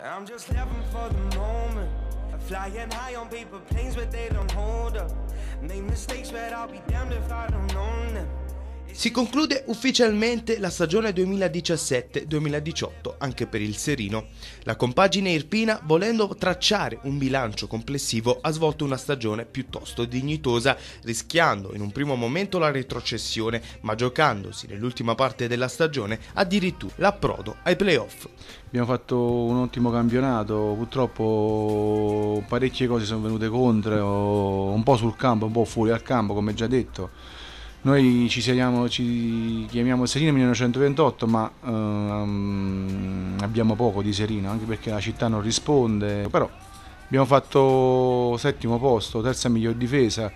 I'm just living for the moment. Flying high on paper planes, but they don't hold up. Make mistakes, but I'll be damned if I don't own them. Si conclude ufficialmente la stagione 2017-2018 anche per il Serino. La compagine irpina, volendo tracciare un bilancio complessivo, ha svolto una stagione piuttosto dignitosa, rischiando in un primo momento la retrocessione, ma giocandosi nell'ultima parte della stagione addirittura l'approdo ai playoff. Abbiamo fatto un ottimo campionato, purtroppo parecchie cose sono venute contro, un po' sul campo, un po' fuori al campo, come già detto noi ci, seriamo, ci chiamiamo Serino 1928 ma ehm, abbiamo poco di Serino anche perché la città non risponde, però abbiamo fatto settimo posto, terza miglior difesa,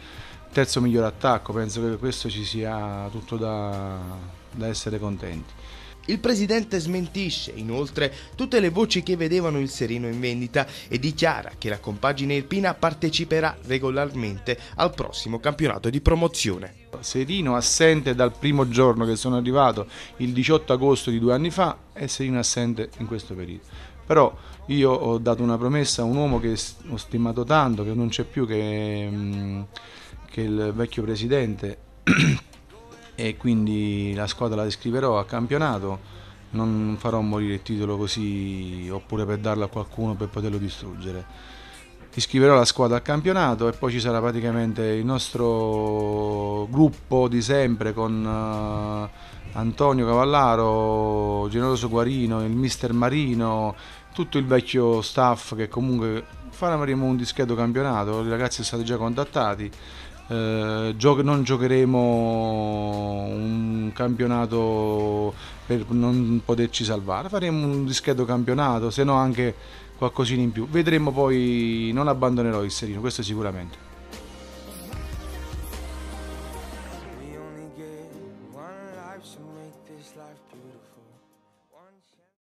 terzo miglior attacco, penso che questo ci sia tutto da, da essere contenti. Il presidente smentisce inoltre tutte le voci che vedevano il Serino in vendita e dichiara che la compagine Irpina parteciperà regolarmente al prossimo campionato di promozione. Serino assente dal primo giorno che sono arrivato, il 18 agosto di due anni fa, e Serino assente in questo periodo. Però io ho dato una promessa a un uomo che ho stimato tanto, che non c'è più, che, mm, che il vecchio presidente e quindi la squadra la descriverò a campionato, non farò morire il titolo così oppure per darlo a qualcuno per poterlo distruggere. Iscriverò la squadra al campionato e poi ci sarà praticamente il nostro gruppo di sempre con uh, Antonio Cavallaro, Generoso Guarino, il mister Marino, tutto il vecchio staff che comunque faremo un discreto campionato, i ragazzi sono stati già contattati eh, gio- non giocheremo un campionato per non poterci salvare, faremo un discreto campionato, se no anche qualcosina in più. Vedremo poi, non abbandonerò il Serino, questo sicuramente. We only get one life, so make this life beautiful.